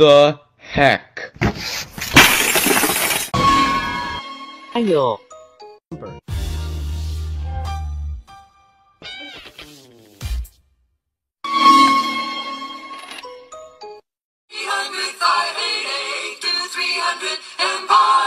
The heck. Ayo. 呦，300, 588, 300, Empire.